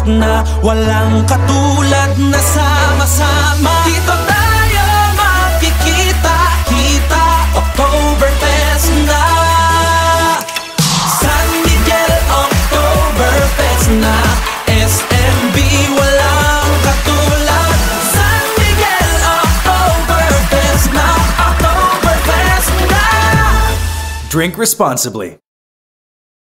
Oktoberfest na Walang katulad na sama-sama. Dito tayo makikita Kita Oktoberfest na. San Miguel Oktoberfest na. SMB walang katulad. San Miguel Oktoberfest na. Oktoberfest na. Drink responsibly.